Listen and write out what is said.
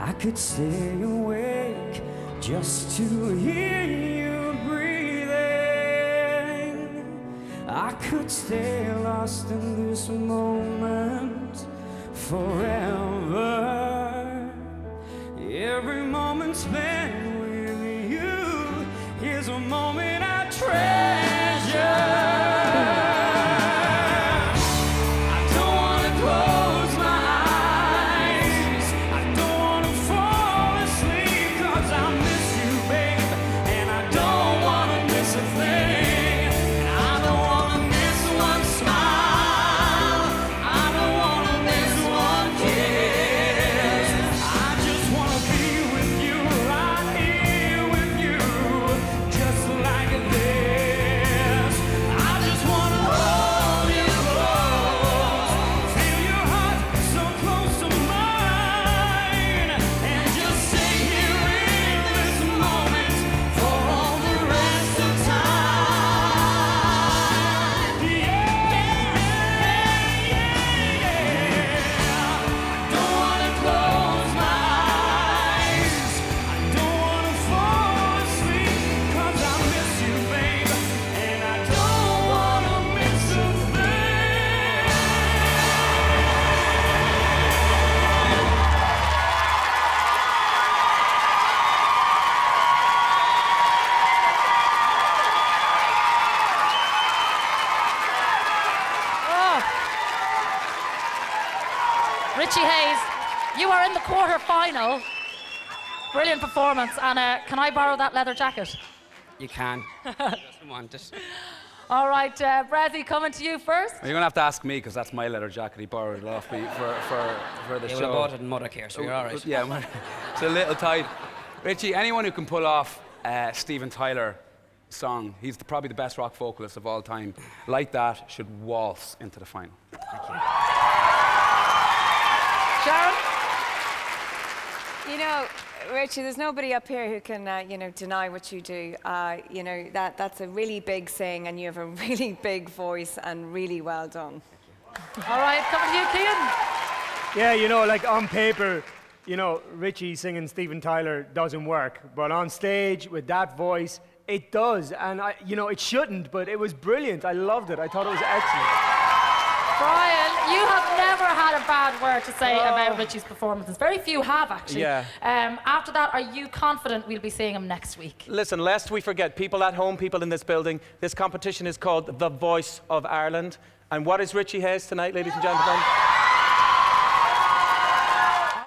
I could stay awake just to hear you breathing. I could stay lost in this moment forever. Every moment spent with you is a moment Richie Hayes, you are in the quarter final. Brilliant performance. And uh, can I borrow that leather jacket? You can. Doesn't want it. All right, uh, Bressie, coming to you first. You're gonna have to ask me because that's my leather jacket. He borrowed it off me for for for the You would show. have bought it in Mothercare, so you're all right. Yeah, it's a little tight. Richie, anyone who can pull off uh, Steven Tyler song, he's the, probably the best rock vocalist of all time. Like that, should waltz into the final. You know, Richie, there's nobody up here who can, uh, you know, deny what you do. Uh, you know, that, that's a really big thing, and you have a really big voice, and really well done. All right, coming to you, Kian. Yeah, you know, like on paper, you know, Richie singing Steven Tyler doesn't work, but on stage with that voice, it does. And I, you know, it shouldn't, but it was brilliant. I loved it. I thought it was excellent. Brian, you had a bad word to say about Richie's performances. Very few have, actually. Yeah. Um, after that, are you confident we'll be seeing him next week? Listen, lest we forget, people at home, people in this building, this competition is called The Voice of Ireland. And what is Richie Hayes tonight, ladies and gentlemen?